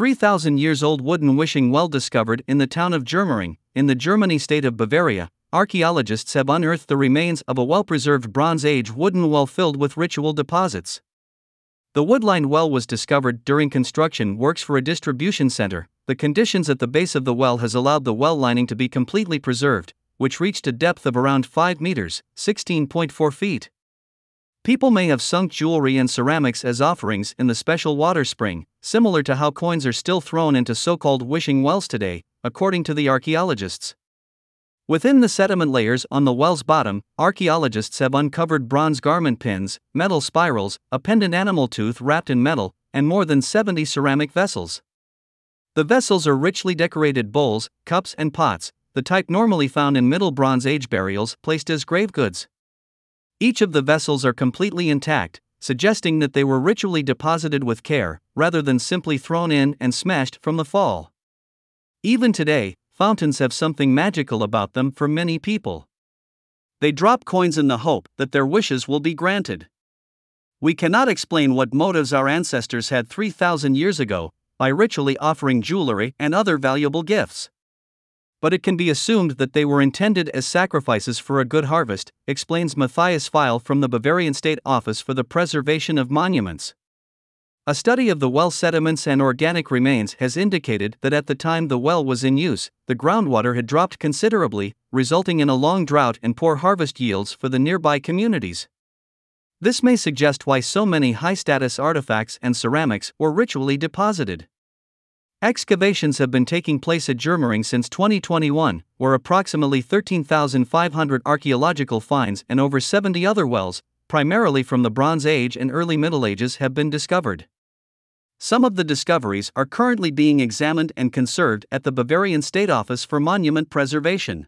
3,000 years old wooden wishing well discovered in the town of Germering, in the Germany state of Bavaria, archaeologists have unearthed the remains of a well preserved Bronze Age wooden well filled with ritual deposits. The wood-lined well was discovered during construction works for a distribution center. The conditions at the base of the well has allowed the well lining to be completely preserved, which reached a depth of around 5 meters, 16.4 feet. People may have sunk jewelry and ceramics as offerings in the special water spring, similar to how coins are still thrown into so-called wishing wells today, according to the archaeologists. Within the sediment layers on the well's bottom, archaeologists have uncovered bronze garment pins, metal spirals, a pendant animal tooth wrapped in metal, and more than 70 ceramic vessels. The vessels are richly decorated bowls, cups, and pots, the type normally found in Middle Bronze Age burials placed as grave goods. Each of the vessels are completely intact, suggesting that they were ritually deposited with care, rather than simply thrown in and smashed from the fall. Even today, fountains have something magical about them for many people. They drop coins in the hope that their wishes will be granted. We cannot explain what motives our ancestors had 3,000 years ago by ritually offering jewelry and other valuable gifts. But it can be assumed that they were intended as sacrifices for a good harvest, explains Mathias Pfeil from the Bavarian State Office for the Preservation of Monuments. A study of the well sediments and organic remains has indicated that at the time the well was in use, the groundwater had dropped considerably, resulting in a long drought and poor harvest yields for the nearby communities. This may suggest why so many high status artifacts and ceramics were ritually deposited. Excavations have been taking place at Germering since 2021, where approximately 13,500 archaeological finds and over 70 other wells, primarily from the Bronze Age and early Middle Ages, have been discovered. Some of the discoveries are currently being examined and conserved at the Bavarian State Office for Monument Preservation.